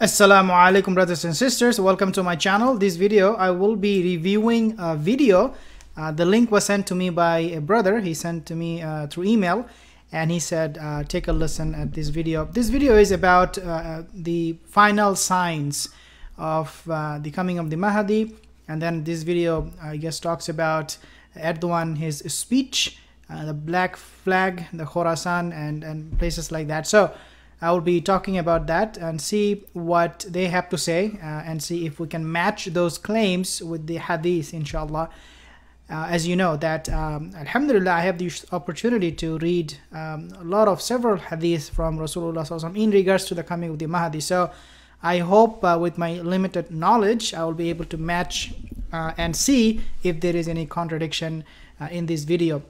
Assalamu alaikum brothers and sisters. Welcome to my channel. This video I will be reviewing a video. Uh, the link was sent to me by a brother. He sent to me uh, through email and he said uh, take a listen at this video. This video is about uh, the final signs of uh, the coming of the Mahdi and then this video I guess talks about Erdogan his speech uh, the black flag the Khorasan and and places like that. So I will be talking about that and see what they have to say uh, and see if we can match those claims with the hadith inshallah. Uh, as you know that um, alhamdulillah i have the opportunity to read um, a lot of several hadiths from rasulullah in regards to the coming of the mahdi. So i hope uh, with my limited knowledge i will be able to match uh, and see if there is any contradiction uh, in this video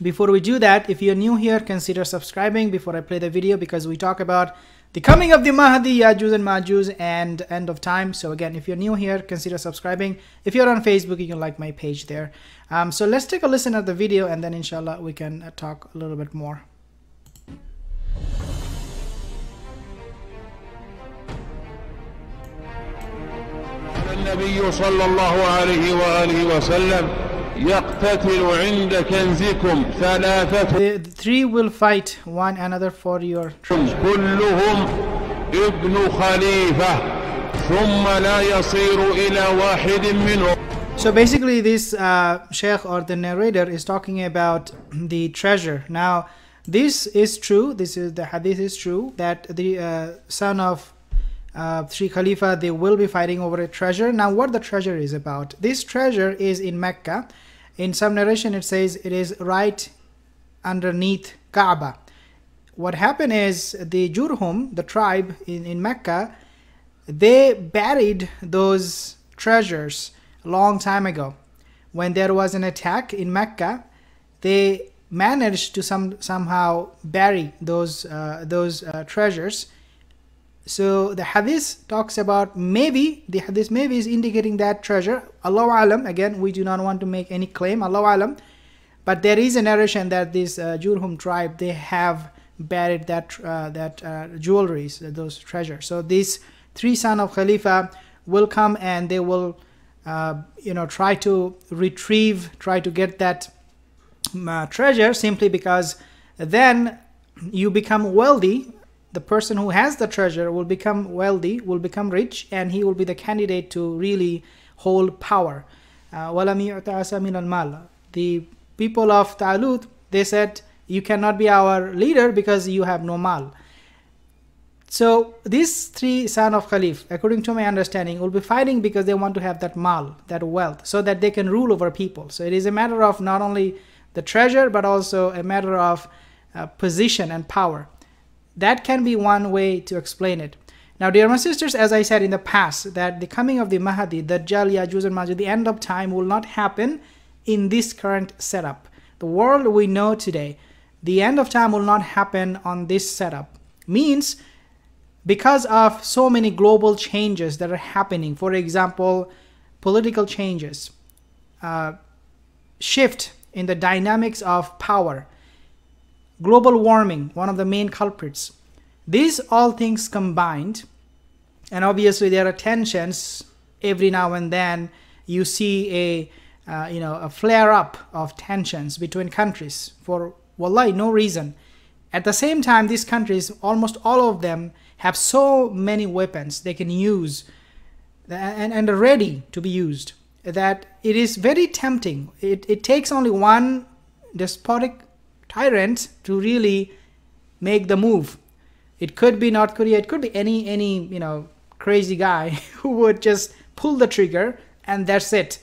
before we do that, if you're new here, consider subscribing before I play the video because we talk about the coming of the Mahdi, Yajuj and Majuj, and end of time. So again, if you're new here, consider subscribing. If you're on Facebook, you can like my page there. Um, so let's take a listen at the video and then inshallah we can uh, talk a little bit more. النبي صلى الله عليه وآله وسلم يقتتل عند كنزكم ثلاثة The three will fight one another for your treasure. كلهم ابن خليفة ثم لا يصير إلى واحد منهم So basically, this uh, sheikh or the narrator is talking about the treasure. Now, this is true. This is the hadith is true that the uh, son of uh, three Khalifa they will be fighting over a treasure. Now, what the treasure is about? This treasure is in Mecca in some narration, it says it is right underneath Kaaba. What happened is the Jurhum, the tribe in, in Mecca, they buried those treasures a long time ago. When there was an attack in Mecca, they managed to some somehow bury those uh, those uh, treasures so the hadith talks about maybe the hadith maybe is indicating that treasure. Allah alam. Again, we do not want to make any claim. Allah alam. But there is a narration that this uh, Jurhum tribe they have buried that uh, that uh, jewelries, those treasures. So these three sons of Khalifa will come and they will, uh, you know, try to retrieve, try to get that uh, treasure simply because then you become wealthy the person who has the treasure will become wealthy, will become rich, and he will be the candidate to really hold power. Uh, the people of Talut, they said, you cannot be our leader because you have no mal. So these three son of Khalif, according to my understanding, will be fighting because they want to have that mal, that wealth, so that they can rule over people. So it is a matter of not only the treasure, but also a matter of uh, position and power. That can be one way to explain it. Now, dear my sisters, as I said in the past, that the coming of the Mahdi, the Dajjal, Yajuj and Majuj, the end of time will not happen in this current setup. The world we know today, the end of time will not happen on this setup. Means because of so many global changes that are happening, for example, political changes, uh, shift in the dynamics of power, global warming, one of the main culprits. These all things combined, and obviously there are tensions every now and then. You see a uh, you know a flare up of tensions between countries for wallahi no reason. At the same time, these countries, almost all of them, have so many weapons they can use and, and are ready to be used that it is very tempting. It, it takes only one despotic tyrant to really make the move. It could be North Korea, it could be any any you know crazy guy who would just pull the trigger and that's it.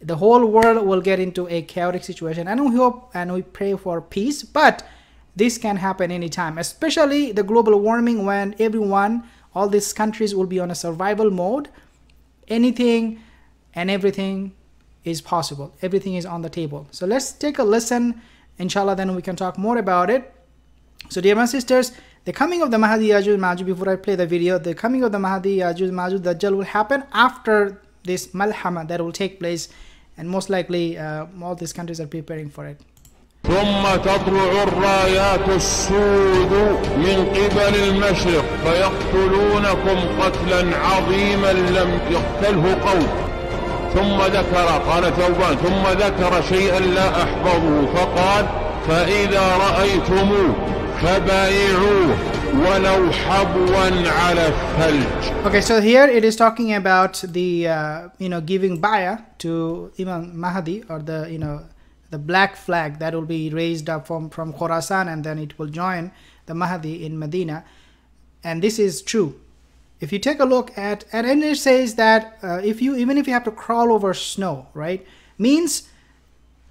The whole world will get into a chaotic situation. And we hope and we pray for peace, but this can happen anytime, especially the global warming when everyone, all these countries will be on a survival mode. Anything and everything is possible. Everything is on the table. So let's take a listen Inshallah, then we can talk more about it. So dear my sisters, the coming of the Mahdi Yajuj Majuj, before I play the video, the coming of the Mahdi Yajuj Majuj Dajjal will happen after this Malhama that will take place and most likely uh, all these countries are preparing for it. ثم تطلع الرايات السود من قبل المشرق فيقتلونكم قتلا عظيما لم يقتله قوم ثم ذكر قال ثوبان ثم ذكر شيئا لا أحفظه فقال فإذا رأيتموه فبايعوه ولو حبوا على الثلج Okay, so here it is talking about the uh, you know giving bayah to Imam Mahdi or the you know the black flag that will be raised up from from Khorasan and then it will join the Mahdi in Medina, and this is true. if you take a look at and then it says that uh, if you even if you have to crawl over snow, right, means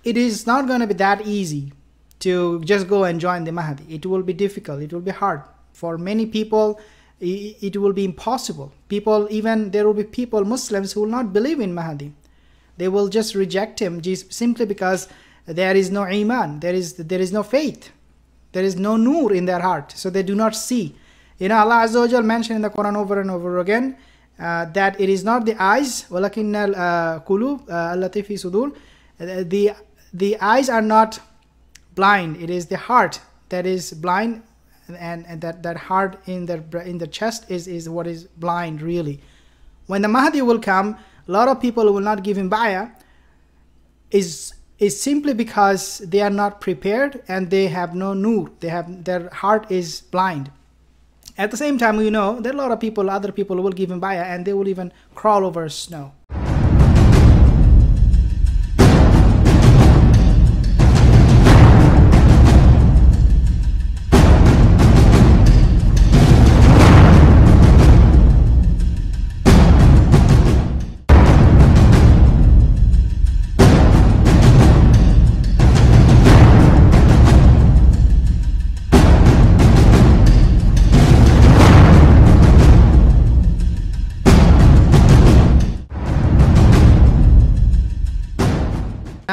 it is not going to be that easy to just go and join the Mahdi. It will be difficult. It will be hard. For many people it will be impossible. People even there will be people muslims who will not believe in mahdi. They will just reject him just simply because there is no iman there is there is no faith. There is no nur in their heart. So they do not see you know allah azza wa mentioned in the quran over and over again uh, that it is not the eyes qulub uh, fi uh, the the eyes are not blind. It is the heart that is blind and, and that that heart in the in the chest is is what is blind really. When the mahdi will come a lot of people will not give him bayah is is simply because they are not prepared and they have no nur. They have their heart is blind at the same time you know are a lot of people other people will give him bayah and they will even crawl over snow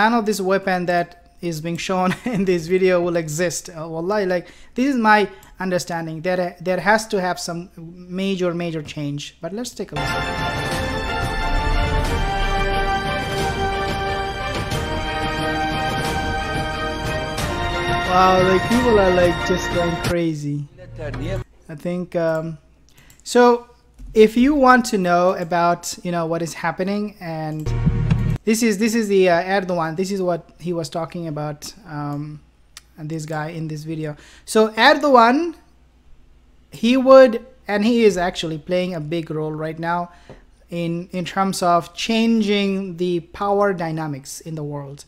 none of this weapon that is being shown in this video will exist. Uh, wallahi like this is my understanding there there has to have some major major change. But let's take a look. Wow like people are like just going crazy. I think um, so if you want to know about you know what is happening and this is this is the uh, Erdogan. This is what he was talking about um, and this guy in this video. So Erdogan he would and he is actually playing a big role right now in in terms of changing the power dynamics in the world.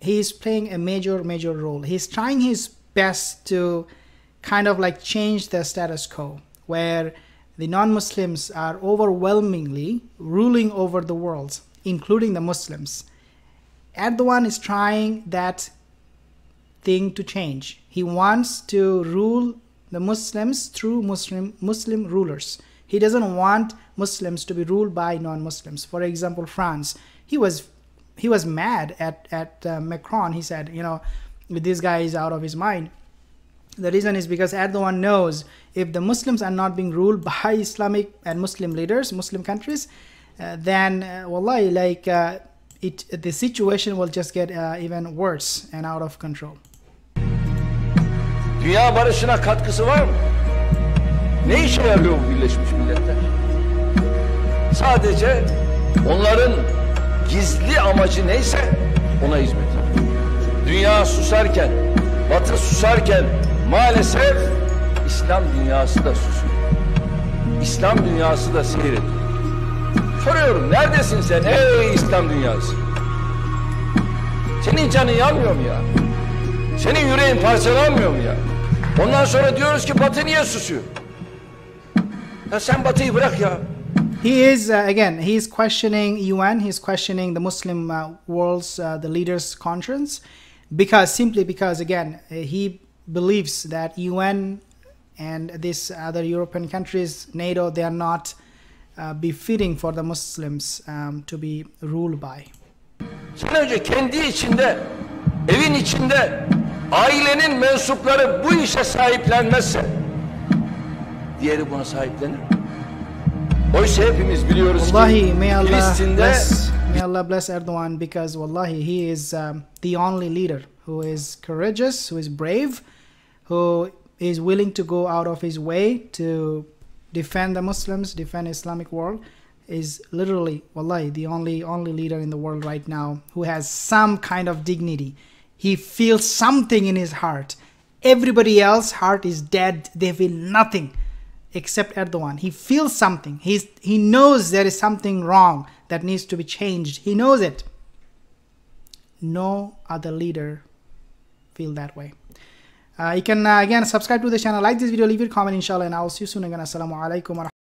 He's playing a major major role. He's trying his best to kind of like change the status quo where the non-muslims are overwhelmingly ruling over the world including the Muslims. Erdogan is trying that thing to change. He wants to rule the Muslims through Muslim Muslim rulers. He doesn't want Muslims to be ruled by non-Muslims. For example, France. He was he was mad at at uh, Macron. He said, you know, this guy is out of his mind. The reason is because Erdogan knows if the Muslims are not being ruled by Islamic and Muslim leaders, Muslim countries, then uh, wallahi like uh, it the situation will just get even worse and out of control. Dünya barışına katkısı var mı? Ne işe yarıyor bu Birleşmiş Milletler? Sadece onların gizli amacı neyse ona hizmet Dünya susarken, Batı susarken maalesef İslam dünyası da susuyor. İslam dünyası da seyrediyor. Soruyorum neredesin sen ey İslam dünyası? Senin canın yanmıyor mu ya? Senin yüreğin parçalanmıyor mu ya? Ondan sonra diyoruz ki Batı niye susuyor? Ya sen Batı'yı bırak ya. He is uh, again. He is questioning UN. He is questioning the Muslim uh, world's uh, the leaders' conference, because simply because again uh, he believes that UN and these other European countries, NATO, they are not befitting for the Muslims um, to be ruled by. Sen önce kendi içinde, evin içinde ailenin mensupları bu işe sahiplenmezse diğeri buna sahiplenir Oysa hepimiz biliyoruz wallahi, ki may Allah Filistin'de bless, may Allah bless Erdogan because wallahi he is um, the only leader who is courageous, who is brave, who is willing to go out of his way to defend the Muslims, defend Islamic world, is literally, wallahi, the only only leader in the world right now who has some kind of dignity. He feels something in his heart. Everybody else heart is dead. They feel nothing except Erdogan. He feels something. He's he knows there is something wrong that needs to be changed. He knows it. No other leader feel that way. Uh, you can uh, again subscribe to the channel, like this video, leave your comment, inshallah, and I will see you soon again. Assalamu alaikum.